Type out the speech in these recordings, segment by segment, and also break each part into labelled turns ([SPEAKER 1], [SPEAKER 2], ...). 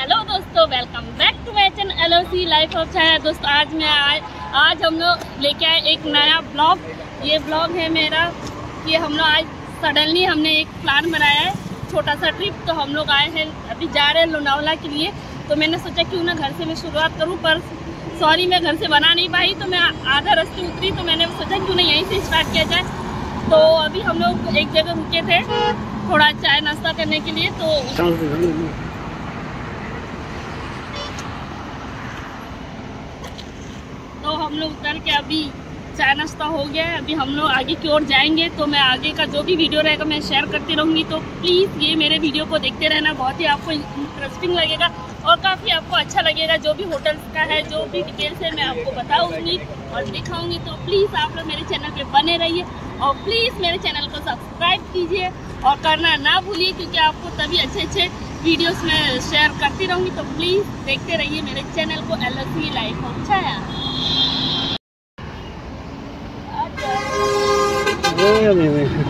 [SPEAKER 1] Hello दोस्तों welcome back to my channel L O C life of Chhaya दोस्तों, आज मैं आए आज हम लोग लेके आए एक नया ब्लॉग ये ब्लॉग है मेरा कि हम लोग आज सडनली हमने एक प्लान बनाया है, छोटा सा ट्रिप तो हम लोग आए हैं, अभी जा रहे हैं लोनावला के लिए। तो मैंने सोचा क्यों ना घर से मैं शुरुआत करूँ, पर सॉरी मैं घर से बना नहीं पाई तो मैं आधा रास्ते उतरी तो मैंने सोचा क्यों ना यहीं से स्टार्ट किया जाए। तो अभी हम लोग एक जगह रुके थे, थोड़ा चाय नाश्ता करने के लिए तो तो हम लोग उतर के अभी चाय नाश्ता हो गया है, अभी हम लोग आगे की ओर जाएँगे। तो मैं आगे का जो भी वीडियो रहेगा, मैं शेयर करती रहूँगी। तो प्लीज़ ये मेरे वीडियो को देखते रहना, बहुत ही आपको इंटरेस्टिंग लगेगा और काफ़ी आपको अच्छा लगेगा। जो भी होटल्स का है, जो भी डिटेल्स है, मैं आपको बताऊँगी और दिखाऊँगी। तो प्लीज़ आप लोग मेरे चैनल पर बने रहिए और प्लीज़ मेरे चैनल को सब्सक्राइब कीजिए और करना ना भूलिए, क्योंकि आपको तभी अच्छे अच्छे वीडियोस में शेयर करती रहूँगी। तो प्लीज़ देखते रहिए मेरे चैनल को एल लाइफ अच्छा है
[SPEAKER 2] Really, really.
[SPEAKER 1] अभी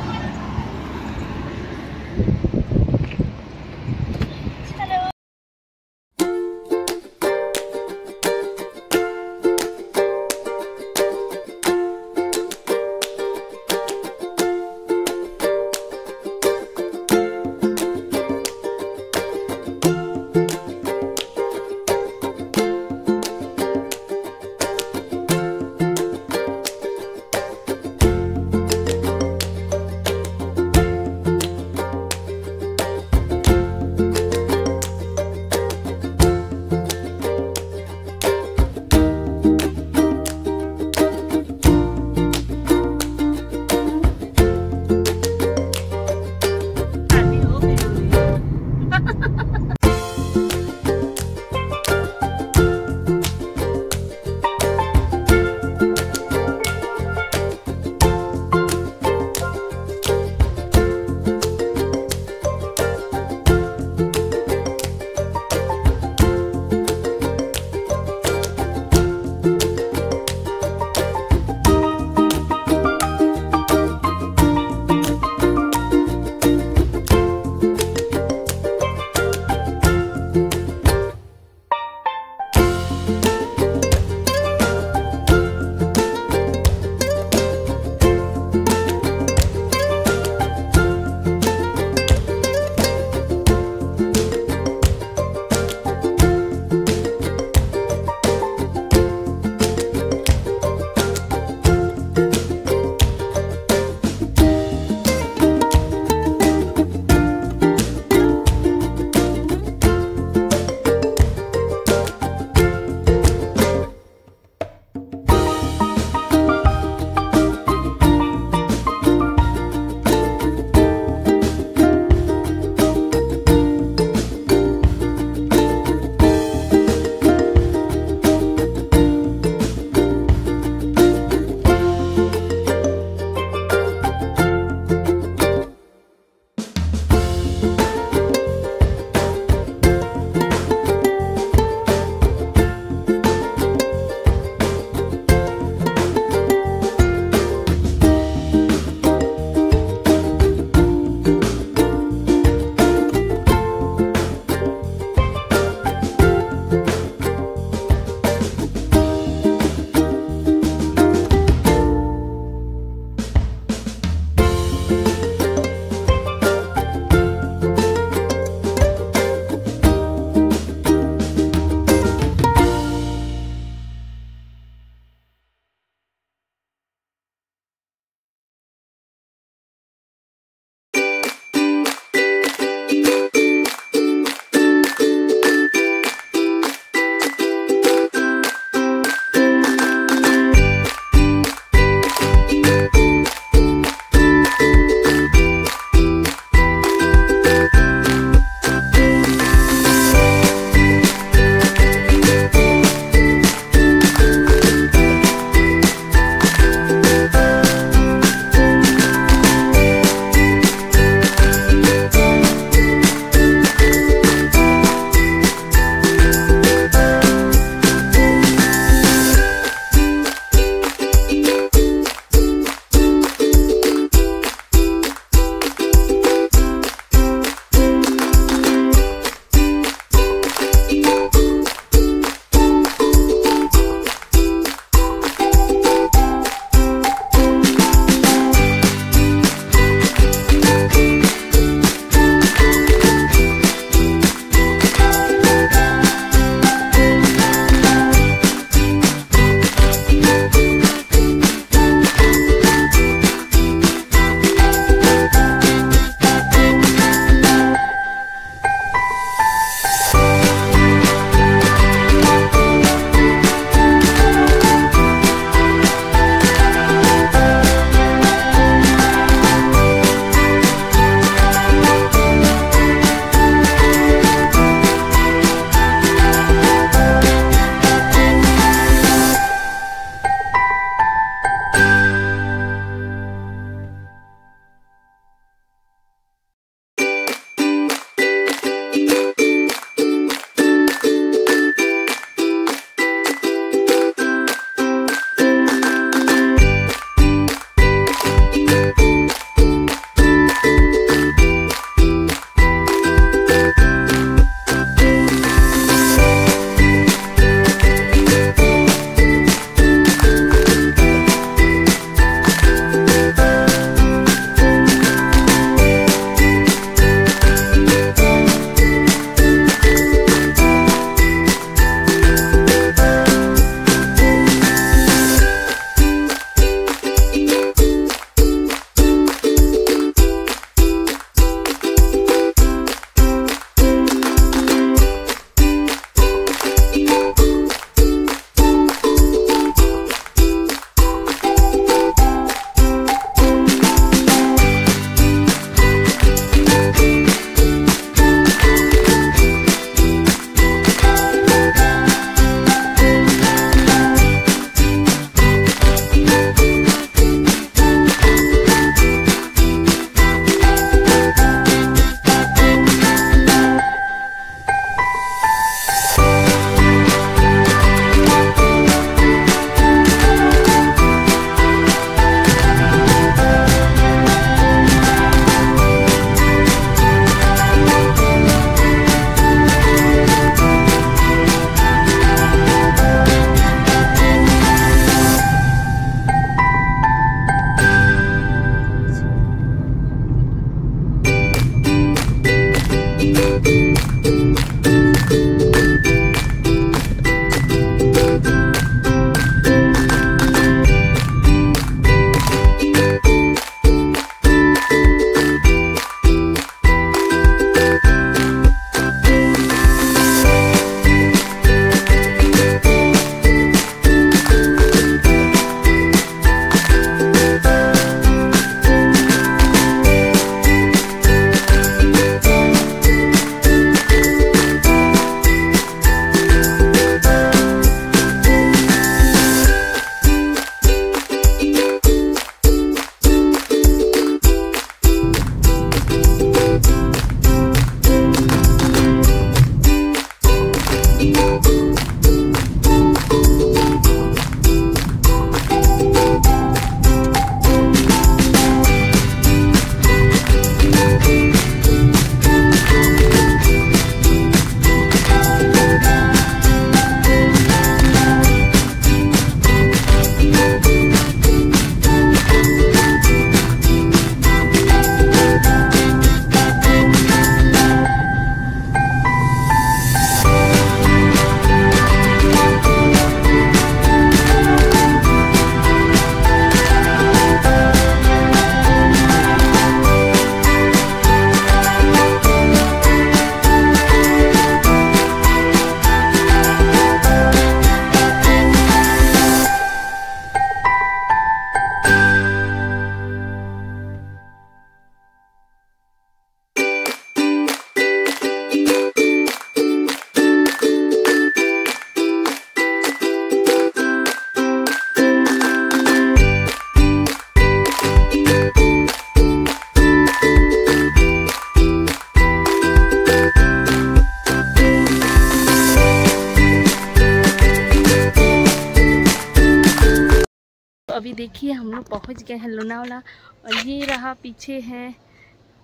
[SPEAKER 1] पहुँच गए हैं लोनावाला और ये रहा पीछे है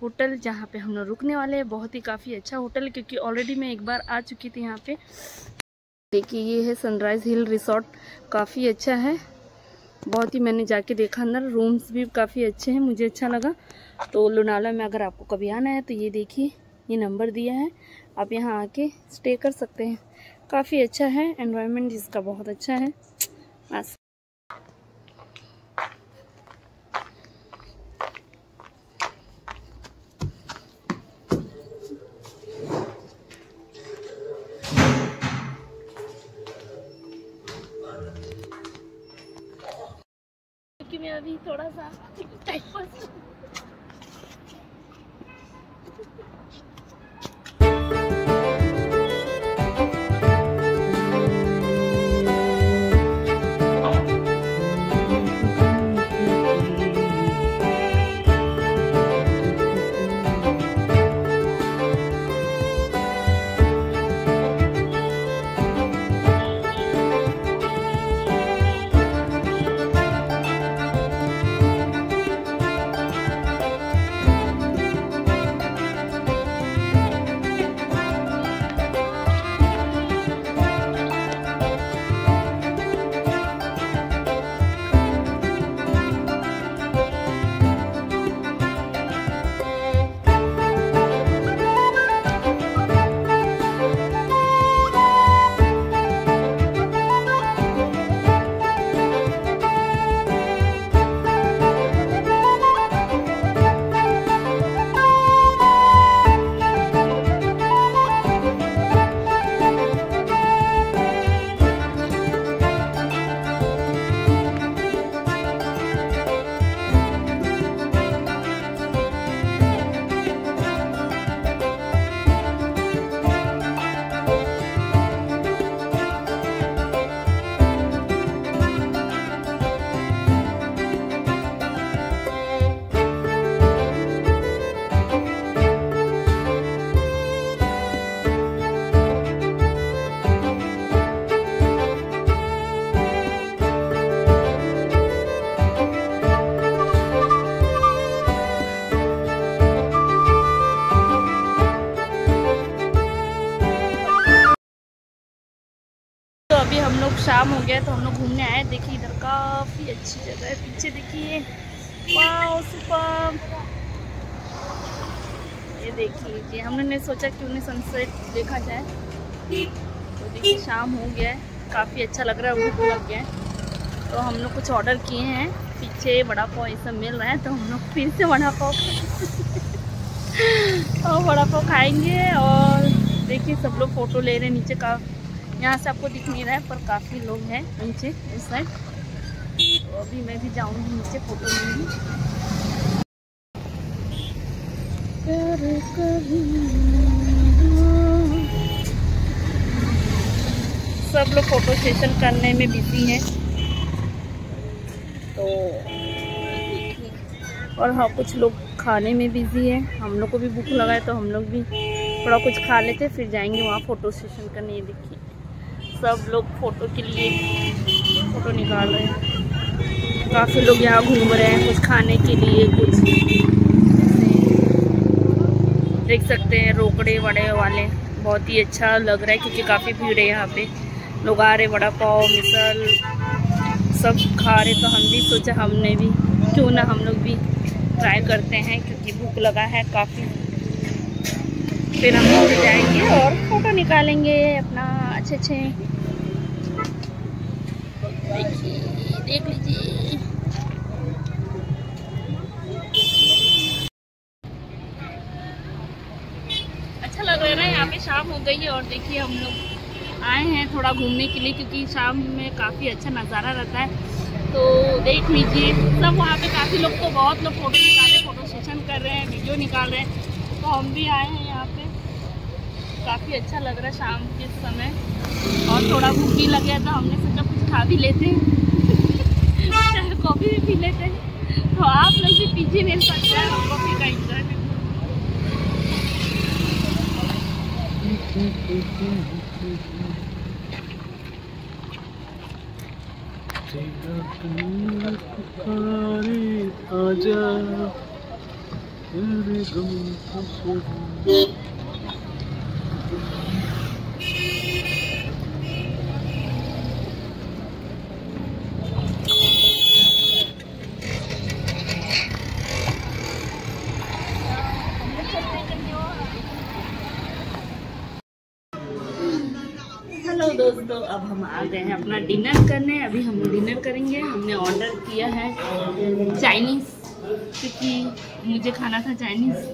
[SPEAKER 1] होटल जहाँ पे हम लोग रुकने वाले हैं। बहुत ही काफ़ी अच्छा होटल क्योंकि ऑलरेडी मैं एक बार आ चुकी थी यहाँ पे। देखिए, ये है सनराइज़ हिल रिसोर्ट काफ़ी अच्छा है। बहुत ही मैंने जाके देखा अंदर। रूम्स भी काफ़ी अच्छे हैं, मुझे अच्छा लगा। तो लोनावला में अगर आपको कभी आना है तो ये देखिए, ये नंबर दिया है। आप यहाँ आके स्टे कर सकते हैं। काफ़ी अच्छा है। एनवायरनमेंट इसका बहुत अच्छा है। बस मैं अभी थोड़ा सा शाम हो गया तो हम लोग घूमने आए देखिए, इधर काफ़ी अच्छी जगह है। पीछे देखिए। ये देखिए जी हमने नहीं सोचा कि उन्हें सनसेट देखा जाए। तो देखिए, शाम हो गया है। काफ़ी अच्छा लग रहा है, भूख लग गया है। तो हम लोग कुछ ऑर्डर किए हैं। पीछे वड़ा पाव ये सब मिल रहा है तो हम लोग फिर से वड़ा पाव और वड़ा पाव खाएँगे और देखिए, सब लोग फ़ोटो ले रहे हैं। नीचे का यहाँ से आपको दिख नहीं रहा है, पर काफ़ी लोग हैं नीचे, इस साइड। तो अभी मैं भी जाऊँगी नीचे फ़ोटो लूँगी। सब लोग फ़ोटो सेशन करने में बिज़ी हैं। तो और हाँ कुछ लोग खाने में बिज़ी है। हम लोग को भी भूख लगा है तो हम लोग भी थोड़ा कुछ खा लेते फिर जाएँगे वहाँ फ़ोटो सेशन करने, ये देखिए। सब लोग फ़ोटो के लिए फ़ोटो निकाल रहे हैं। काफ़ी लोग यहाँ घूम रहे हैं कुछ खाने के लिए, कुछ देख सकते हैं रोकड़े वड़े वाले। बहुत ही अच्छा लग रहा है क्योंकि काफ़ी भीड़ है यहाँ पे। लोग आ रहे वड़ा पाव, मिसल, सब खा रहे तो हम भी सोचा हमने भी, क्यों ना हम लोग भी ट्राई करते हैं क्योंकि भूख लगा है काफ़ी। फिर हम लोग जाएँगे और फ़ोटो निकालेंगे अपना। अच्छे अच्छे देखिए, देख लीजिए। अच्छा लग रहा है ना, यहाँ पे शाम हो गई है और देखिए हम लोग आए हैं थोड़ा घूमने के लिए क्योंकि शाम में काफ़ी अच्छा नज़ारा रहता है। तो देख लीजिए सब वहाँ पे काफ़ी लोग तो बहुत लोग फ़ोटो निकाल रहे हैं फ़ोटो सेशन कर रहे हैं वीडियो निकाल रहे हैं। तो हम भी आए हैं। काफ़ी अच्छा लग रहा है शाम के समय। और थोड़ा भूख लग गया तो हमने सोचा कुछ खा भी लेते हैं। कॉफ़ी भी पी लेते हैं। तो आप लोग भी पीछे मेरे साथ, चाय कॉफ़ी का इंजॉय
[SPEAKER 2] आजा गम को
[SPEAKER 1] डिनर करने, अभी हम डिनर करेंगे। हमने ऑर्डर किया है चाइनीज़ क्योंकि मुझे खाना था चाइनीज़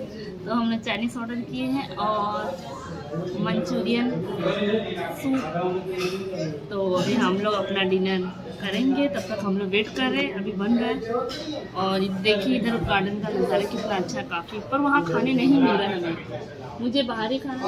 [SPEAKER 1] तो हमने चाइनीज़ ऑर्डर किए हैं और मंचूरियन सूप तो अभी हम लोग अपना डिनर करेंगे, तब तक हम लोग वेट कर रहे हैं, अभी बन रहा है। और देखिए इधर गार्डन का नज़ारा कितना अच्छा है काफ़ी। पर वहाँ खाने नहीं मिल रहा है। हमें मुझे बाहर ही खाना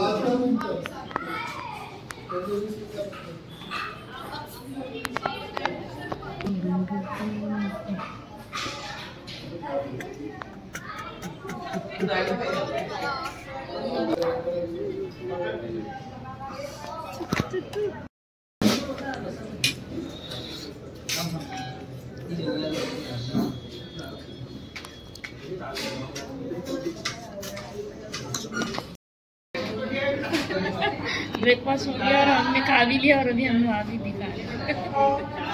[SPEAKER 1] ब्रेकफास्ट हो गया और हमने खा भी लिया और अभी हम आ भी दिखा रहे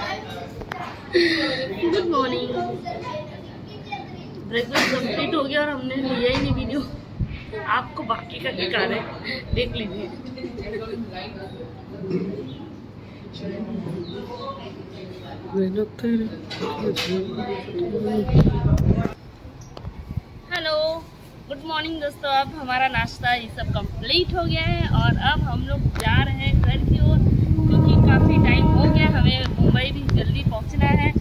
[SPEAKER 1] गुड मॉर्निंग ब्रेकफास्ट कंप्लीट हो गया और हमने लिया ही नहीं वीडियो आपको बाकी का दिखा रहे देख लीजिए. हेलो गुड मॉर्निंग दोस्तों. अब हमारा नाश्ता ये सब कंप्लीट हो गया है और अब हम लोग जा रहे हैं घर की ओर. काफ़ी टाइम हो गया, हमें मुंबई भी जल्दी पहुँचना है।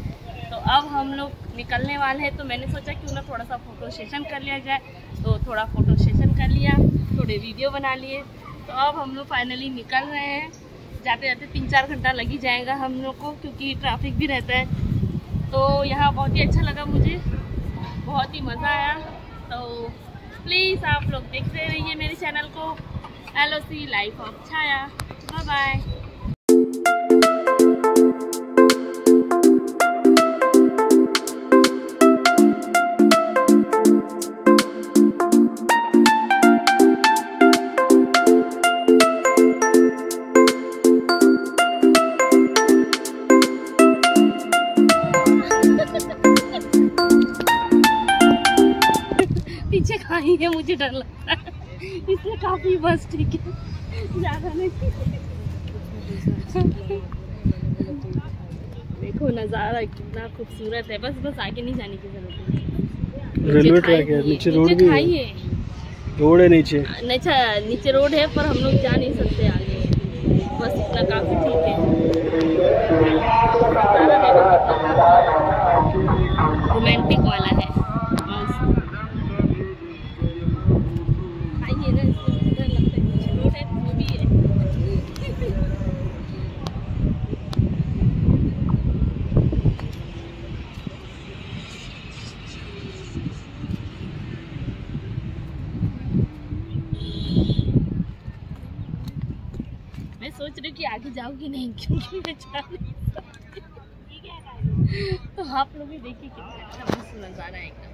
[SPEAKER 1] तो अब हम लोग निकलने वाले हैं तो मैंने सोचा क्यों ना थोड़ा सा फ़ोटो सेशन कर लिया जाए। तो थोड़ा फ़ोटो सेशन कर लिया, थोड़े वीडियो बना लिए। तो अब हम लोग फाइनली निकल रहे हैं। जाते जाते तीन चार घंटा लग ही जाएगा हम लोग को, क्योंकि ट्रैफ़िक भी रहता है। तो यहाँ बहुत ही अच्छा लगा मुझे, बहुत ही मज़ा आया। तो प्लीज़ आप लोग देखते रहिए मेरे चैनल को। L O C life of Chhaya bye bye पीछे खाई है मुझे डर लगता है। इसलिए काफ़ी बस ठीक है ज़्यादा नहीं देखो नज़ारा कितना खूबसूरत है। बस बस आगे नहीं जाने की ज़रूरत है।
[SPEAKER 2] रेलवे ट्रैक है नीचे रोड भी है। रोड है नीचे।
[SPEAKER 1] अच्छा नीचे रोड है पर हम लोग जा नहीं सकते आगे। बस इतना काफ़ी ठीक है। रोमांटिक वाला है मस्त खाइए ना इसको डर लगता है नीचे रोड है वो भी है मैं सोच रही हूँ कि आगे जाऊँगी नहीं क्योंकि मैं जा नहीं तो आप लोग भी देखिए कितना अच्छा मस्त नज़ारा है एकदम